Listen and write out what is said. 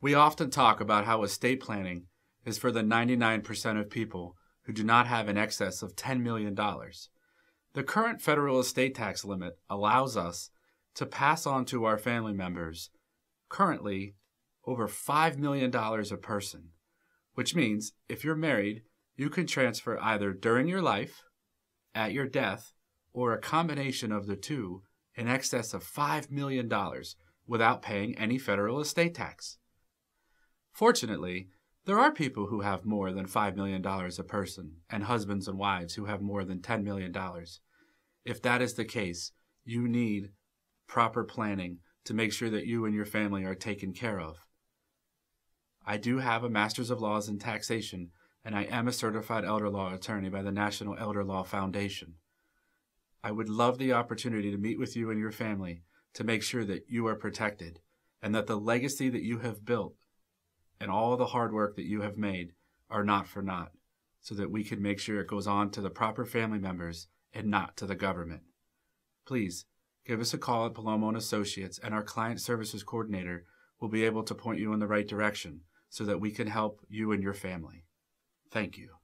We often talk about how estate planning is for the 99% of people who do not have an excess of $10 million. The current federal estate tax limit allows us to pass on to our family members currently over $5 million a person, which means if you're married, you can transfer either during your life, at your death, or a combination of the two in excess of $5 million without paying any federal estate tax. Fortunately, there are people who have more than $5 million a person, and husbands and wives who have more than $10 million. If that is the case, you need proper planning to make sure that you and your family are taken care of. I do have a Master's of Laws in Taxation, and I am a certified elder law attorney by the National Elder Law Foundation. I would love the opportunity to meet with you and your family to make sure that you are protected and that the legacy that you have built and all the hard work that you have made are not for naught, so that we can make sure it goes on to the proper family members and not to the government. Please give us a call at Bellomo and Associates, and our client services coordinator will be able to point you in the right direction so that we can help you and your family. Thank you.